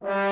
Bye.